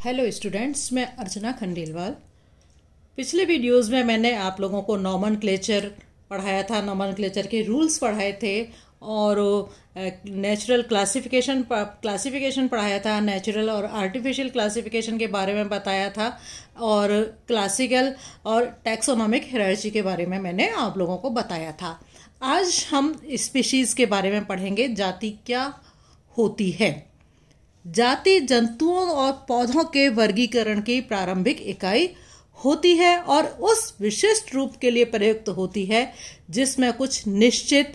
Hello students मैं अर्चना खंडेलवाल। पिछले videos में मैंने आप लोगों को नॉमन क्लेचर पढ़ाया था नॉमन क्लेचर के रूल्स पढ़ाए थे और नेचुरल क्लासिफिकेशन क्लासिफिकेशन पढ़ाया था नेचुरल और आर्टिफिशियल क्लासिफिकेशन के बारे में बताया था और क्लासिकल और टैक्सोनॉमिक हिरार्ची के बारे में मैंने आप लोगों को बताया था। आज हम स्पीशीज़ के बारे में पढ़ेंगे, जाति क्या होती है। जाति जंतुओं और पौधों के वर्गीकरण की प्रारंभिक इकाई होती है और उस विशिष्ट रूप के लिए प्रयुक्त होती है, जिसमें कुछ निश्चित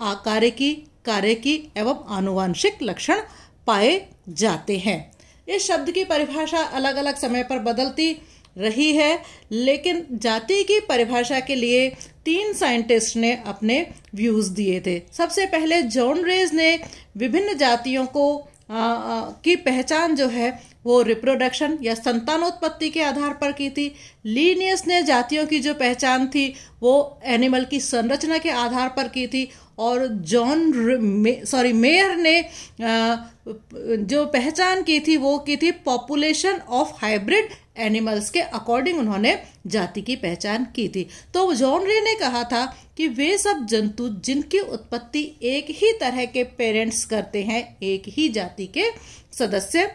आकार की, कार्य की एवं आनुवांशिक लक्षण पाए जाते हैं। इस शब्द की परिभाषा अलग अलग समय पर बदलती रही है, लेकिन जाति की परिभाषा के लिए तीन साइंटिस्ट ने अपने व्यूज़ दिए थे। सबसे पहले जॉन रेज ने विभिन्न जातियों को की पहचान जो है वो रिप्रोडक्शन या संतानोत्पत्ति के आधार पर की थी। लीनियस ने जातियों की जो पहचान थी, वो एनिमल की संरचना के आधार पर की थी और जॉन सॉरी मेयर ने जो पहचान की थी वो की थी पॉपुलेशन ऑफ़ हाइब्रिड एनिमल्स के अकॉर्डिंग उन्होंने जाति की पहचान की थी। तो जॉन रे ने कहा था कि वे सब जंतु जिनकी उत्पत्ति एक ही तरह के पेरेंट्स करते हैं, एक ही जाति के सदस्य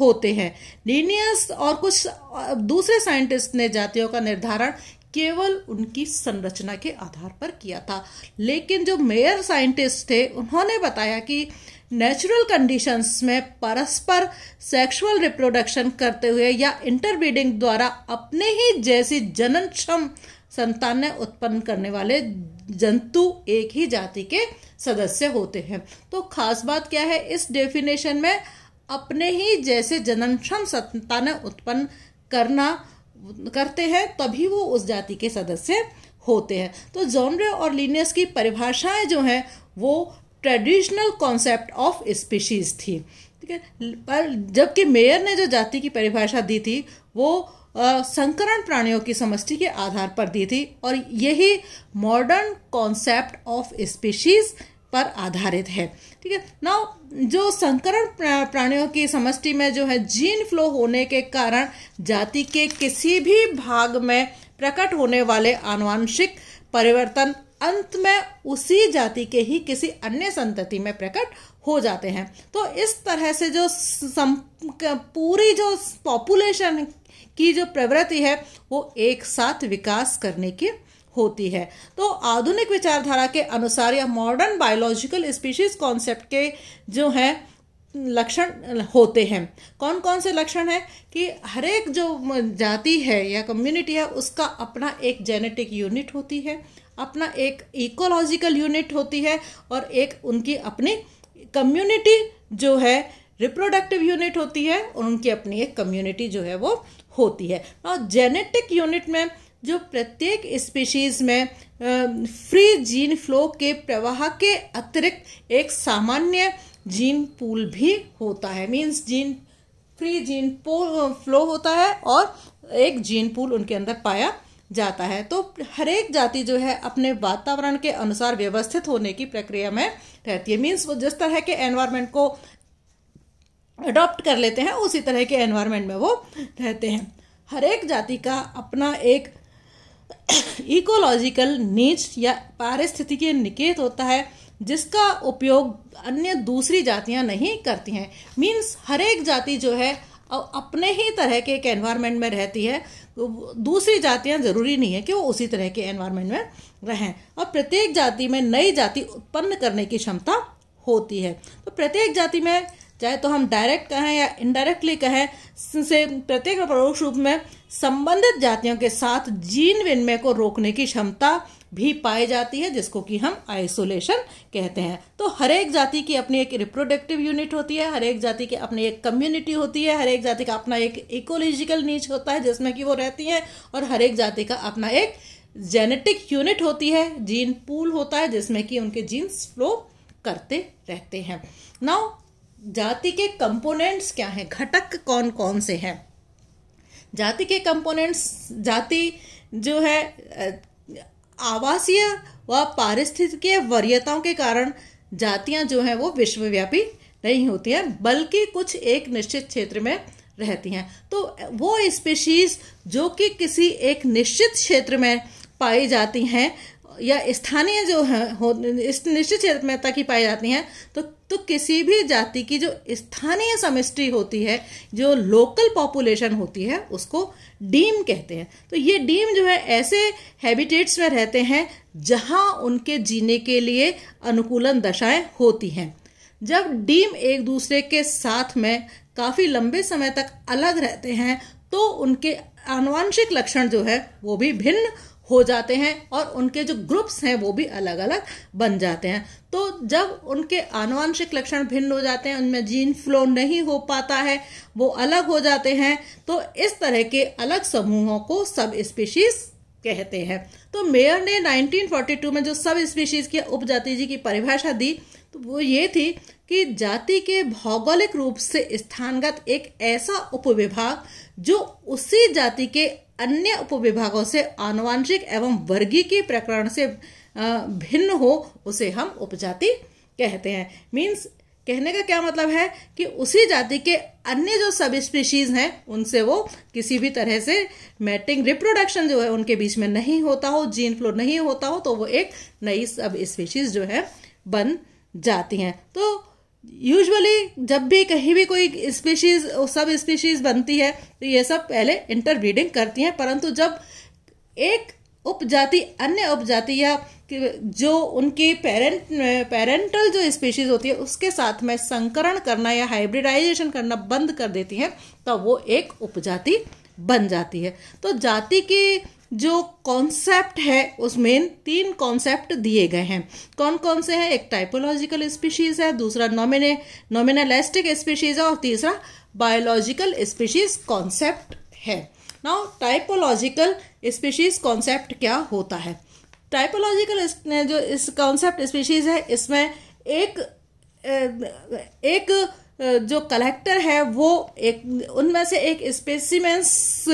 होते हैं। लीनियस और कुछ दूसरे साइंटिस्ट ने जातियों का निर्धारण केवल उनकी संरचना के आधार पर किया था। लेकिन जो मेयर साइंटिस्ट थे, उन्होंने बताया कि नेचुरल कंडीशंस में परस्पर सेक्सुअल रिप्रोडक्शन करते हुए या इंटरब्रीडिंग द्वारा अपने ही जैसी जननक्षम संतानें उत्पन्न करने वाले जंतु एक ही जाति के सदस्य होते हैं। तो खास बात क्या है? इस डेफिनेशन में अपने ही जैसे जननक्षम संतानें उत्पन्न करना, करते हैं, तभी वो उस जाति के सदस्य होते हैं। तो जॉनरे और लीनियस की परिभाषाएँ जो हैं, वो ट्रेडिशनल कॉन्सेप्ट ऑफ़ स्पीशीज थी, ठीक है? पर जबकि मेयर ने जो जाति की परिभाषा दी थी, वो संकरण प्राणियों की समष्टि के आधार पर दी थी और यही मॉडर्न कॉन्सेप्ट ऑफ़ स्पीशीज पर आधारित है, ठीक है? नाउ जो संकरण प्राणियों की समष्टि में जो है जीन फ्लो होने के कारण जाति के किसी भी भाग में प्रकट होने वाले आनुवांशिक परिवर्तन अंत में उसी जाति के ही किसी अन्य संतति में प्रकट हो जाते हैं। तो इस तरह से जो सम, पूरी जो पॉपुलेशन की जो प्रवृत्ति है वो एक साथ विकास करने की होती है। तो आधुनिक विचारधारा के अनुसार या मॉडर्न बायोलॉजिकल स्पीशीज कॉन्सेप्ट के जो है लक्षण होते हैं। कौन कौन से लक्षण हैं कि हर एक जो जाति है या कम्युनिटी है उसका अपना एक जेनेटिक यूनिट होती है अपना एक इकोलॉजिकल यूनिट होती है और एक उनकी अपनी कम्युनिटी जो है रिप्रोडक्टिव यूनिट होती है और उनकी अपनी एक कम्युनिटी जो है वो होती है। और जेनेटिक यूनिट में जो प्रत्येक स्पीशीज में फ्री जीन फ्लो के प्रवाह के अतिरिक्त एक सामान्य जीन पूल भी होता है। Means gene free gene flow होता है और एक जीन पूल उनके अंदर पाया जाता है। तो हर एक जाति जो है, अपने वातावरण के अनुसार व्यवस्थित होने की प्रक्रिया में रहती है। मीन्स वो जिस तरह के एनवायरमेंट को अडॉप्ट कर लेते हैं, उसी तरह के एनवायरमेंट में वो रहते हैं। हर एक जाति का अपना एक इकोलॉजिकल नीच या पारिस्थितिकीय निकेत होता है, जिसका उपयोग अन्य दूसरी जातियाँ नहीं करती हैं। मीन्स हर एक जाति जो है अपने ही तरह के एक एनवायरनमेंट में रहती है दूसरी जातियाँ ज़रूरी नहीं है कि वो उसी तरह के एनवायरनमेंट में रहें। और प्रत्येक जाति में नई जाति उत्पन्न करने की क्षमता होती है। तो प्रत्येक जाति में चाहे तो हम डायरेक्ट कहें या इनडायरेक्टली कहें से प्रत्येक परोक्ष रूप में संबंधित जातियों के साथ जीन विनिमय को रोकने की क्षमता भी पाई जाती है, जिसको कि हम आइसोलेशन कहते हैं। तो हर एक जाति की अपनी एक रिप्रोडक्टिव यूनिट होती है, हर एक जाति की अपनी एक कम्युनिटी होती है, हर एक जाति का अपना एक इकोलॉजिकल नीच होता है, जिसमें कि वो रहती है, और हर एक जाति का अपना एक जेनेटिक यूनिट होती है जीन पूल होता है, जिसमें कि उनके जीन्स फ्लो करते रहते हैं। नाउ जाति के कंपोनेंट्स क्या हैं? घटक कौन कौन से हैं? जाति के कंपोनेंट्स जाति जो है आवासीय व पारिस्थितिकीय वरीयताओं के कारण जातियाँ जो हैं वो विश्वव्यापी नहीं होती हैं, बल्कि कुछ एक निश्चित क्षेत्र में रहती हैं। तो वो स्पीशीज जो कि किसी एक निश्चित क्षेत्र में पाई जाती हैं या स्थानीय जो है, हो, इस निश्चित क्षेत्र में तक पाई जाती हैं तो तो किसी भी जाति की जो स्थानीय समष्टि होती है, जो लोकल पॉपुलेशन होती है, उसको डीम कहते हैं। तो ये डीम जो है, ऐसे हैबिटेट्स में रहते हैं, जहाँ उनके जीने के लिए अनुकूलन दशाएँ होती हैं। जब डीम एक दूसरे के साथ में काफ़ी लंबे समय तक अलग रहते हैं तो उनके आनुवांशिक लक्षण जो है, वो भी भिन्न हो जाते हैं और उनके जो ग्रुप्स हैं वो भी अलग अलग बन जाते हैं। तो जब उनके आनुवंशिक लक्षण भिन्न हो जाते हैं, उनमें जीन फ्लो नहीं हो पाता है, वो अलग हो जाते हैं तो इस तरह के अलग समूहों को सब स्पीशीज कहते हैं। तो मेयर ने 1942 में जो सब स्पीशीज की उपजाति जी की परिभाषा दी तो वो ये थी कि जाति के भौगोलिक रूप से स्थानगत एक ऐसा उपविभाग जो उसी जाति के अन्य उपविभागों से आनुवांशिक एवं वर्गीय प्रकरण से भिन्न हो, उसे हम उपजाति कहते हैं। मीन्स कहने का क्या मतलब है कि उसी जाति के अन्य जो सब स्पीशीज हैं, उनसे वो किसी भी तरह से मैटिंग रिप्रोडक्शन जो है, उनके बीच में नहीं होता हो जीन फ्लो नहीं होता हो तो वो एक नई सब स्पीशीज जो है, बन जाती हैं। तो यूजुअली जब भी कहीं भी कोई स्पीशीज सब स्पीशीज बनती है तो ये सब पहले इंटरब्रीडिंग करती हैं। परंतु जब एक उपजाति अन्य उपजाति या जो उनकी पेरेंट पेरेंटल जो स्पीशीज होती है, उसके साथ में संकरण करना या हाइब्रिडाइजेशन करना बंद कर देती हैं तो वो एक उपजाति बन जाती है। तो जाति की जो कॉन्सेप्ट है, उसमें तीन कॉन्सेप्ट दिए गए हैं। कौन कौन से हैं? एक टाइपोलॉजिकल स्पीशीज है, दूसरा नॉमिने नॉमिनलिस्टिक स्पीशीज है, और तीसरा बायोलॉजिकल स्पीशीज कॉन्सेप्ट है। नाउ टाइपोलॉजिकल स्पीशीज कॉन्सेप्ट क्या होता है? टाइपोलॉजिकल जो इस कॉन्सेप्ट स्पीशीज है, इसमें एक एक जो कलेक्टर है, वो एक, उनमें से एक स्पेसिमेंस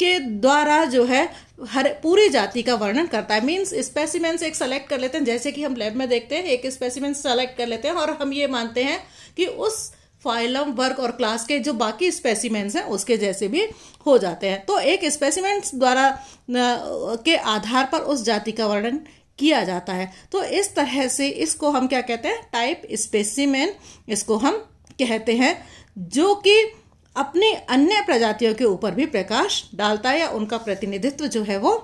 के द्वारा जो है, हर, पूरी जाति का वर्णन करता है। मीन्स स्पेसिमेंस एक सेलेक्ट कर लेते हैं, जैसे कि हम लैब में देखते हैं, एक स्पेसिमेंस सेलेक्ट कर लेते हैं और हम ये मानते हैं कि उस फाइलम वर्क और क्लास के जो बाकी स्पेसिमेंस हैं, उसके जैसे भी हो जाते हैं। तो एक स्पेसिमेंस द्वारा के आधार पर उस जाति का वर्णन किया जाता है। तो इस तरह से इसको हम क्या कहते हैं? टाइप स्पेसिमेन इसको हम कहते हैं, जो कि अपनी अन्य प्रजातियों के ऊपर भी प्रकाश डालता है या उनका प्रतिनिधित्व जो है वो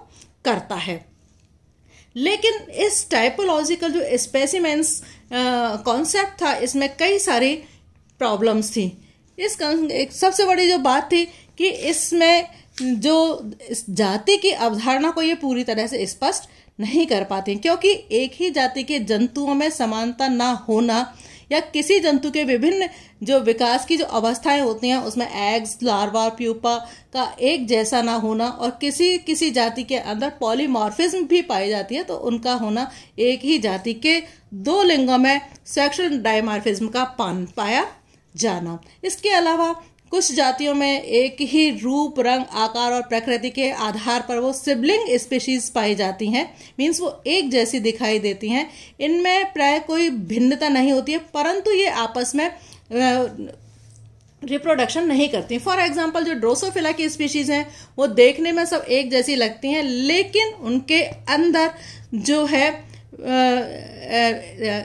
करता है। लेकिन इस टाइपोलॉजिकल जो स्पेसिमेंस कॉन्सेप्ट था, इसमें कई सारी प्रॉब्लम्स थी। इस एक सबसे बड़ी जो बात थी कि इसमें जो इस जाति की अवधारणा को ये पूरी तरह से स्पष्ट नहीं कर पाती, क्योंकि एक ही जाति के जंतुओं में समानता ना होना या किसी जंतु के विभिन्न जो विकास की जो अवस्थाएँ होती हैं, उसमें एग्स लार्वा प्यूपा का एक जैसा ना होना और किसी किसी जाति के अंदर पॉलीमॉर्फिज्म भी पाई जाती है तो उनका होना एक ही जाति के दो लिंगों में सेक्शुअल डायमार्फिज्म का पान, पाया जाना। इसके अलावा कुछ जातियों में एक ही रूप, रंग, आकार और प्रकृति के आधार पर वो सिबलिंग स्पीशीज पाई जाती हैं। मीन्स वो एक जैसी दिखाई देती हैं। इनमें प्राय कोई भिन्नता नहीं होती है, परंतु ये आपस में रिप्रोडक्शन नहीं करती। फॉर एग्ज़ाम्पल जो ड्रोसोफिला की स्पीशीज हैं, वो देखने में सब एक जैसी लगती हैं, लेकिन उनके अंदर जो है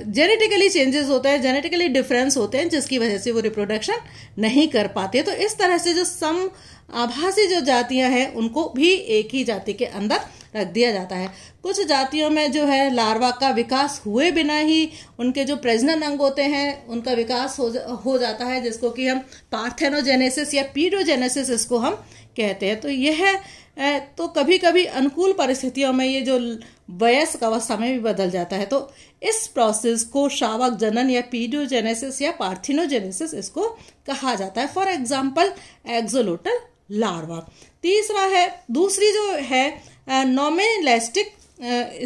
जेनेटिकली चेंजेस होते हैं जेनेटिकली डिफरेंस होते हैं जिसकी वजह से वो रिप्रोडक्शन नहीं कर पाते। तो इस तरह से जो सम आभासी जो जातियाँ हैं उनको भी एक ही जाति के अंदर रख दिया जाता है। कुछ जातियों में जो है लार्वा का विकास हुए बिना ही उनके जो प्रजनन अंग होते हैं उनका विकास हो जा, हो जाता है जिसको कि हम पार्थेनोजेनेसिस या पीडोजेनेसिस इसको हम कहते हैं। तो यह तो कभी कभी अनुकूल परिस्थितियों में ये जो वयस्क अवस्था में भी बदल जाता है तो इस प्रोसेस को शावक जनन या पीडियोजेनेसिस या पार्थिनोजेनेसिस इसको कहा जाता है। फॉर एग्ज़ाम्पल एक्जोलोटल लार्वा तीसरा है, दूसरी जो है nominalistic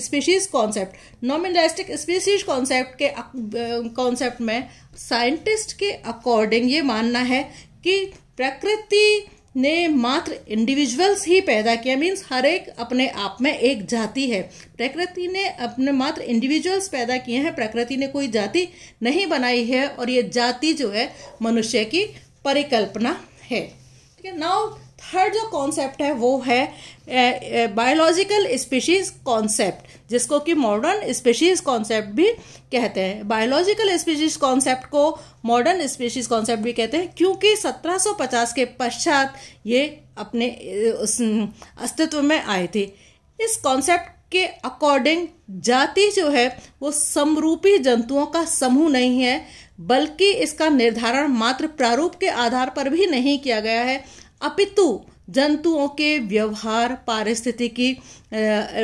species concept nominalistic species concept के कॉन्सेप्ट में साइंटिस्ट के अकॉर्डिंग ये मानना है कि प्रकृति ने मात्र इंडिविजुअल्स ही पैदा किया मीन्स हर एक अपने आप में एक जाति है। प्रकृति ने अपने मात्र इंडिविजुअल्स पैदा किए हैं, प्रकृति ने कोई जाति नहीं बनाई है, और ये जाति जो है मनुष्य की परिकल्पना है। ठीक है नाउ थर्ड जो कॉन्सेप्ट है, वो है बायोलॉजिकल स्पीशीज कॉन्सेप्ट जिसको कि मॉडर्न स्पीशीज कॉन्सेप्ट भी कहते हैं। बायोलॉजिकल स्पीशीज कॉन्सेप्ट को मॉडर्न स्पीशीज कॉन्सेप्ट भी कहते हैं, क्योंकि 1750 के पश्चात ये अपने अस्तित्व में आए थे। इस कॉन्सेप्ट के अकॉर्डिंग जाति जो है, वो समरूपी जंतुओं का समूह नहीं है, बल्कि इसका निर्धारण मात्र प्रारूप के आधार पर भी नहीं किया गया है। अपितु जंतुओं के व्यवहार, पारिस्थितिकी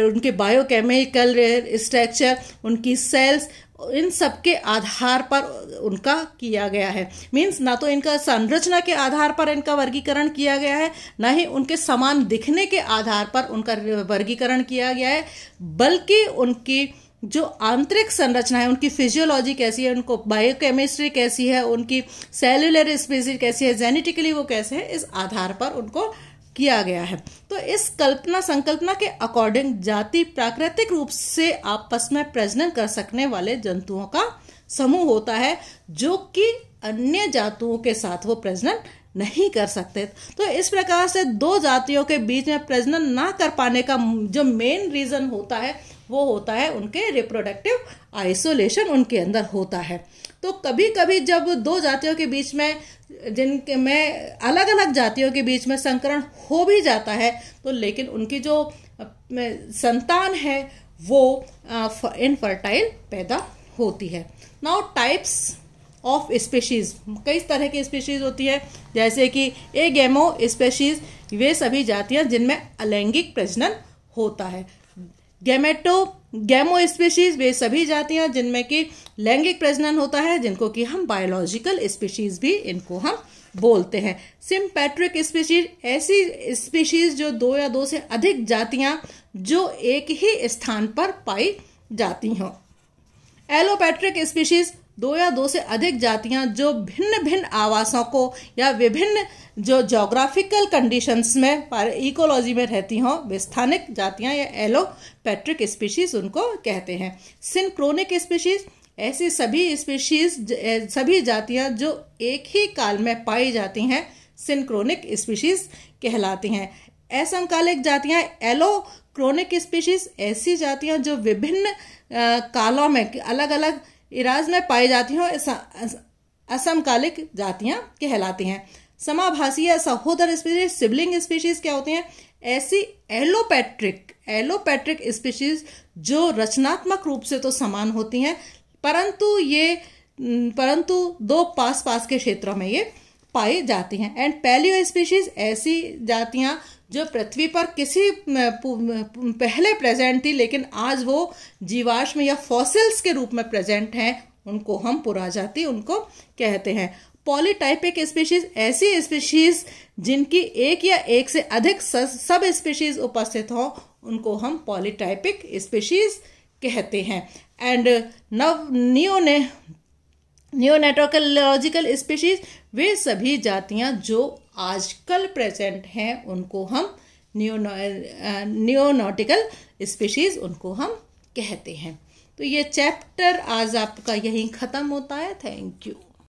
उनके बायोकेमिकल स्ट्रक्चर उनकी सेल्स इन सब के आधार पर उनका किया गया है। मीन्स ना तो इनका संरचना के आधार पर इनका वर्गीकरण किया गया है, ना ही उनके समान दिखने के आधार पर उनका वर्गीकरण किया गया है, बल्कि उनकी जो आंतरिक संरचना है उनकी फिजियोलॉजी कैसी है, उनको बायोकेमिस्ट्री कैसी है, उनकी सेल्युलर स्पीसीज कैसी है जेनेटिकली वो कैसे है, इस आधार पर उनको किया गया है। तो इस कल्पना, संकल्पना के अकॉर्डिंग जाति प्राकृतिक रूप से आपस में प्रजनन कर सकने वाले जंतुओं का समूह होता है, जो कि अन्य जातुओं के साथ वो प्रजनन नहीं कर सकते। तो इस प्रकार से दो जातियों के बीच में प्रजनन ना कर पाने का जो मेन रीजन होता है वो होता है उनके रिप्रोडक्टिव आइसोलेशन उनके अंदर होता है। तो कभी कभी जब दो जातियों के बीच में, जिनके में अलग अलग जातियों के बीच में संकरण हो भी जाता है तो लेकिन उनकी जो संतान है, वो इनफर्टाइल पैदा होती है। नाउ टाइप्स ऑफ़ स्पेशीज कई तरह की स्पेशीज होती है, जैसे कि ए गेमो स्पेशीज वे सभी जातियाँ जिनमें अलैंगिक प्रजनन होता है। गैमेटो, गैमो स्पीशीज, वे सभी जातियाँ जिनमें कि लैंगिक प्रजनन होता है, जिनको कि हम बायोलॉजिकल स्पीशीज भी इनको हम बोलते हैं। सिम्पैट्रिक स्पीशीज ऐसी स्पीशीज जो दो या दो से अधिक जातियाँ जो एक ही स्थान पर पाई जाती हों। एलोपैट्रिक स्पीशीज दो या दो से अधिक जातियाँ जो भिन्न भिन्न आवासों को या विभिन्न जो जोग्राफिकल कंडीशंस में इकोलॉजी में रहती हों, वे स्थानिक जातियाँ या एलोपैट्रिक स्पीशीज उनको कहते हैं। सिंक्रोनिक स्पीशीज ऐसी सभी स्पीशीज सभी जातियाँ जो एक ही काल में पाई जाती हैं सिंक्रोनिक स्पीशीज कहलाती हैं। असमकालिक जातियाँ एलोक्रोनिक स्पीशीज ऐसी जातियाँ जो विभिन्न कालों में अलग अलग इराज में पाई जाती हैं असमकालिक जातियाँ कहलाती हैं। समाभासी या सहोदर स्पीशीज सिबलिंग स्पीशीज क्या होती हैं? ऐसी एलोपैट्रिक एलोपैट्रिक स्पीशीज जो रचनात्मक रूप से तो समान होती हैं, परंतु ये परंतु दो पास पास के क्षेत्रों में ये पाई जाती हैं। एंड पैलियो स्पीशीज ऐसी जातियाँ जो पृथ्वी पर किसी पहले प्रेजेंट थी, लेकिन आज वो जीवाश्म या फॉसिल्स के रूप में प्रेजेंट हैं, उनको हम पुराजाति उनको कहते हैं। पॉलीटाइपिक स्पीशीज ऐसी स्पीशीज जिनकी एक या एक से अधिक सब स्पीशीज उपस्थित हो, उनको हम पॉलीटाइपिक स्पीशीज कहते हैं। एंड नव नियोने नियोनेटोकोलॉजिकल स्पीशीज वे सभी जातियाँ जो आजकल प्रेजेंट हैं, उनको हम न्योनोटिकल स्पीशीज उनको हम कहते हैं। तो ये चैप्टर आज आपका यहीं ख़त्म होता है। Thank you.